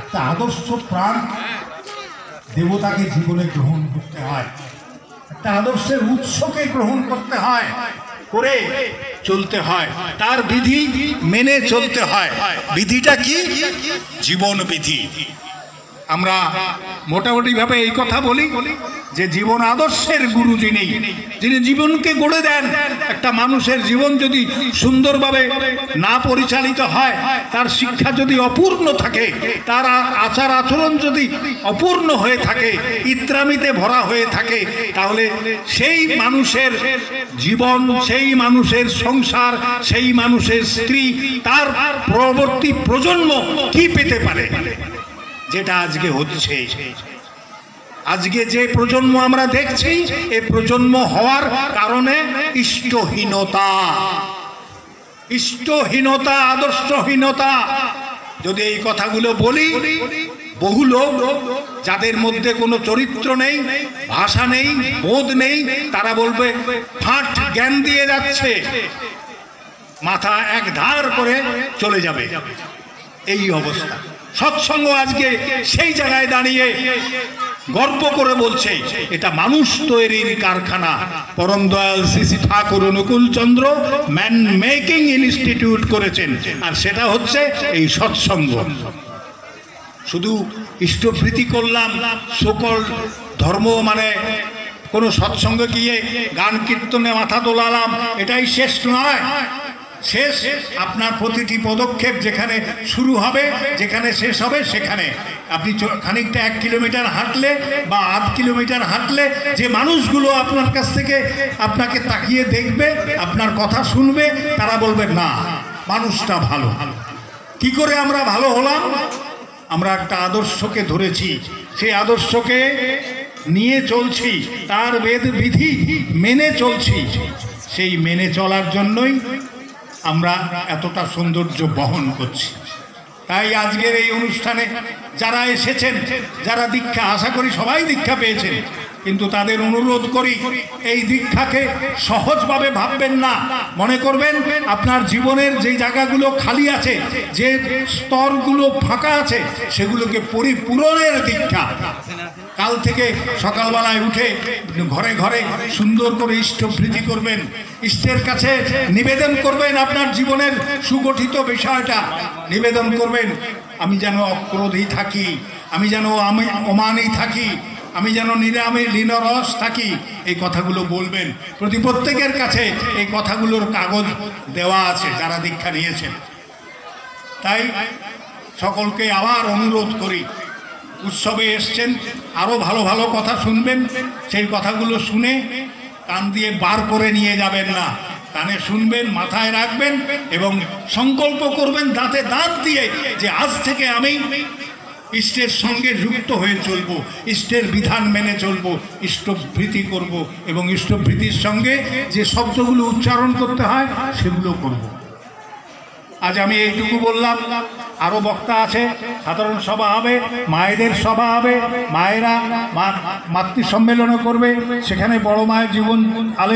একটা আদর্শ প্রাণ দেবতাকে জীবনে গ্রহণ করতে হয়। একটা আদর্শের উৎসকে গ্রহণ করতে হয়, করে চলতে হয়। তার বিধি মেনে চলতে হয়। বিধিটা কি? জীবন বিধি। আমরা মোটামুটিভাবে এই কথা বলি যে জীবন আদর্শের গুরু যিনি যিনি জীবনকে গড়ে দেন, একটা মানুষের জীবন যদি সুন্দরভাবে না পরিচালিত হয়, তার শিক্ষা যদি অপূর্ণ থাকে, তার আচার আচরণ যদি অপূর্ণ হয়ে থাকে, ইত্রামিতে ভরা হয়ে থাকে, তাহলে সেই মানুষের জীবন, সেই মানুষের সংসার, সেই মানুষের স্ত্রী, তার পরবর্তী প্রজন্ম কি পেতে পারে? যেটা আজকে হচ্ছে। আজকে যে প্রজন্ম আমরা দেখছি এই প্রজন্ম হওয়ার কারণে ইষ্টহীনতা। ইষ্টহীনতা, আদর্শহীনতা। যদি এই কথাগুলো বলি, বহু লোক যাদের মধ্যে কোনো চরিত্র নেই, ভাষা নেই, বোধ নেই, তারা বলবে, ফাট জ্ঞান দিয়ে যাচ্ছে। মাথা এক ধার করে চলে যাবে। এই অবস্থা। সৎসঙ্গ আজকে সেই জায়গায় দাঁড়িয়ে গর্ব করে বলছে, এটা মানুষ তৈরির কারখানা। পরম Dayal Shri Thakur Anukul Chandra man making institute করেছেন। আর সেটা হচ্ছে এই সৎসঙ্গ। শুধু ইষ্টভৃতি করলাম সকল ধর্ম মানে কোনো সৎসঙ্গে গিয়ে গান কীর্তনে মাথা তোলালাম, এটাই শেষ নয়। শেষ আপনার প্রতিটি পদক্ষেপ যেখানে শুরু হবে, যেখানে শেষ হবে সেখানে। আপনি খানিকটা এক কিলোমিটার হাঁটলে বা আধ কিলোমিটার হাঁটলে যে মানুষগুলো আপনার কাছ থেকে আপনাকে তাকিয়ে দেখবে, আপনার কথা শুনবে, তারা বলবে, না, মানুষটা ভালো। কি করে আমরা ভালো হলাম? আমরা একটা আদর্শকে ধরেছি। সেই আদর্শকে নিয়ে চলছি। তার বেদ বিধি মেনে চলছি। সেই মেনে চলার জন্যই আমরা এতটা সৌন্দর্য বহন করছি। তাই আজকের এই অনুষ্ঠানে যারা এসেছেন, যারা দীক্ষা, আশা করি সবাই দীক্ষা পেয়েছেন, কিন্তু তাদের অনুরোধ করি, এই দীক্ষাকে সহজভাবে ভাববেন না। মনে করবেন, আপনার জীবনের যে জায়গাগুলো খালি আছে, যে স্তরগুলো ফাঁকা আছে, সেগুলোকে পরিপূরণের দীক্ষা। কাল থেকে সকালবেলায় উঠে ঘরে ঘরে সুন্দর করে ইষ্টভৃতি করবেন। ইষ্টের কাছে নিবেদন করবেন আপনার জীবনের সুগঠিত বিষয়টা। নিবেদন করবেন, আমি যেন অক্রোধী থাকি, আমি যেন আমি অমানেই থাকি, আমি যেন নিরামে লীনরস থাকি, এই কথাগুলো বলবেন। প্রতি প্রত্যেকের কাছে এই কথাগুলোর কাগজ দেওয়া আছে, যারা দীক্ষা নিয়েছেন। তাই সকলকে আবার অনুরোধ করি উৎসবে এসছেন আরও ভালো ভালো কথা শুনবেন, সেই কথাগুলো শুনে কান দিয়ে বার করে নিয়ে যাবেন না। কানে শুনবেন, মাথায় রাখবেন এবং সংকল্প করবেন দাঁতে দাঁত দিয়ে যে আজ থেকে আমি ইষ্টের সঙ্গে যুক্ত হয়ে চলব, ইষ্টের বিধান মেনে চলব, ইষ্টভৃতি করব এবং ইষ্টভৃতির সঙ্গে যে শব্দগুলো উচ্চারণ করতে হয় সেগুলো করব। আজ আমি এইটুকু বললাম আরও বক্তা আছে, সাধারণ সভা হবে, মায়েদের সভা হবে, মায়েরা মাতৃ সম্মেলনও করবে, সেখানে বড় মায়ের জীবন আলে